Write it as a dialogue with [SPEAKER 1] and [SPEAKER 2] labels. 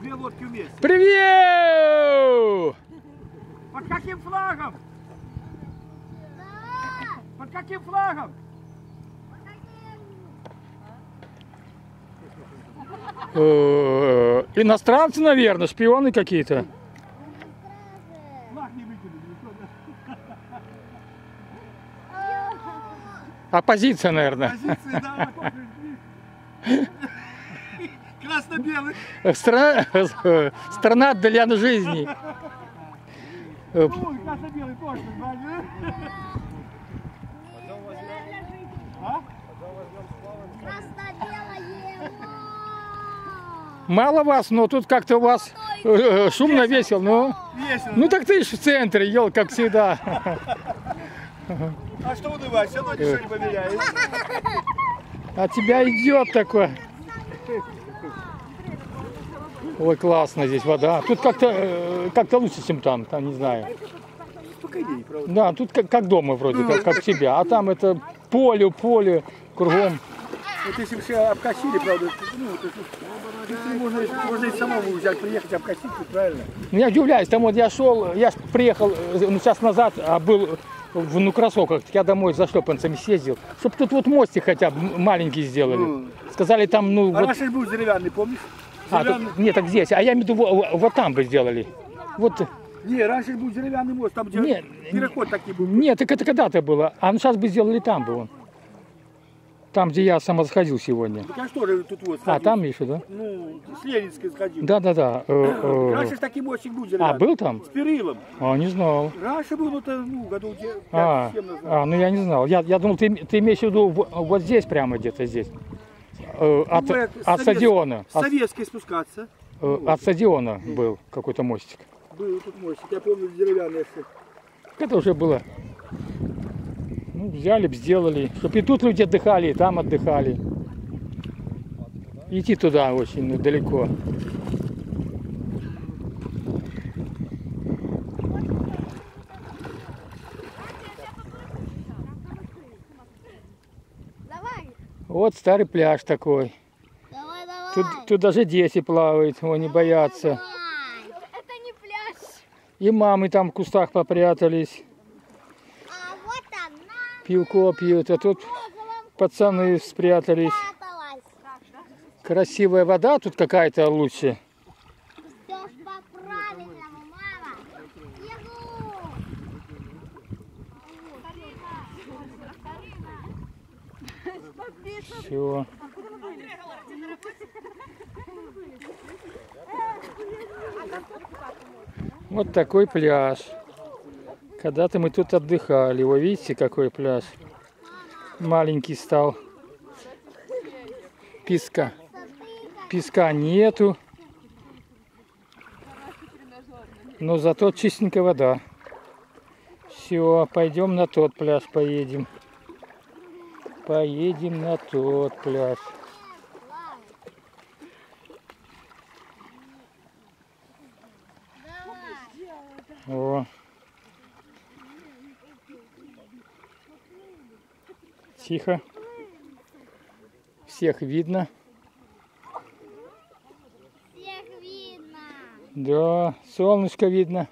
[SPEAKER 1] Две лодки вместе.
[SPEAKER 2] Привет!
[SPEAKER 1] Под каким флагом? Под каким флагом?
[SPEAKER 2] Э, Иностранцы, наверное, шпионы какие-то. Оппозиция, наверное.
[SPEAKER 1] Позиции, да, Красно-белый.
[SPEAKER 2] Страна, страна для жизни. Э,
[SPEAKER 1] Ой, красно-белый тоже, А?
[SPEAKER 3] Красно-белое.
[SPEAKER 2] Мало вас, но тут как-то у вас э, шумно, весело. Ну,
[SPEAKER 1] Весело.
[SPEAKER 2] ну так ты же в центре, ел, как всегда.
[SPEAKER 1] А что унывать? Все равно ничего не поменяешь.
[SPEAKER 2] А тебя идет такое. Ой, классно здесь вода. Тут как-то э, как-то лучше, чем там, там не знаю.
[SPEAKER 1] Спокойнее, правда.
[SPEAKER 2] Да, тут как, как дома вроде, как, как тебя. А там это поле, поле, кругом.
[SPEAKER 1] Вот если бы все обкосили, правда, ну, вот это, можно, можно и самому взять, приехать, обкосить, правильно.
[SPEAKER 2] Ну, Я удивляюсь, там вот я шел, я приехал э, ну, час назад, а был в ну, кроссовках, я домой за шлепанцами съездил, чтобы тут вот мостик хотя бы маленький сделали.
[SPEAKER 1] Ну.
[SPEAKER 2] Сказали там, ну
[SPEAKER 1] А
[SPEAKER 2] вот,
[SPEAKER 1] раньше был деревянный, помнишь?
[SPEAKER 2] А, тут, нет, так здесь, а я имею в виду во- во- вот там бы сделали. Вот,
[SPEAKER 1] Не, раньше был деревянный мост, там где
[SPEAKER 2] Не,
[SPEAKER 1] переход такой был.
[SPEAKER 2] нет, так это когда-то было, а ну сейчас бы сделали там бы он. Там, где я сама сходил сегодня.
[SPEAKER 1] Так я что же тут вот
[SPEAKER 2] А,
[SPEAKER 1] сходил?
[SPEAKER 2] там еще, да?
[SPEAKER 1] Ну, с Ленинской сходил.
[SPEAKER 2] Да-да-да. э, э.
[SPEAKER 1] Раньше ж такой мостик был деревянный.
[SPEAKER 2] А, был там?
[SPEAKER 1] С перилом.
[SPEAKER 2] А, не знал.
[SPEAKER 1] Раньше был, ну, ну, году
[SPEAKER 2] А,
[SPEAKER 1] 5-7 назад.
[SPEAKER 2] а, ну я не знал. Я, я думал, ты, ты имеешь в виду вот здесь, прямо где-то здесь. Э, от,
[SPEAKER 1] Ну,
[SPEAKER 2] от
[SPEAKER 1] совет-
[SPEAKER 2] стадиона. От,
[SPEAKER 1] Советской спускаться.
[SPEAKER 2] э, от стадиона был какой-то мостик.
[SPEAKER 1] Был тут мостик, я помню, деревянный. что-
[SPEAKER 2] Это уже было. Ну, взяли сделали. Чтоб и тут люди отдыхали, и там отдыхали. Идти туда очень ну, далеко.
[SPEAKER 3] Давай.
[SPEAKER 2] Вот старый пляж такой.
[SPEAKER 3] Давай, давай.
[SPEAKER 2] Тут, тут даже дети плавают, о, не боятся.
[SPEAKER 3] Это не пляж.
[SPEAKER 2] И мамы там в кустах попрятались.
[SPEAKER 3] А вот она
[SPEAKER 2] Пивко пьют, а тут пацаны спрятались. Красивая вода тут какая-то лучше. Все. Вот такой пляж. Когда-то мы тут отдыхали. Вы видите, какой пляж? Маленький стал. Песка. Песка нету. Но зато чистенькая вода. Все, пойдем на тот пляж поедем. Поедем на тот пляж. О. Тихо. Всех видно.
[SPEAKER 3] Всех видно.
[SPEAKER 2] Да, солнышко видно.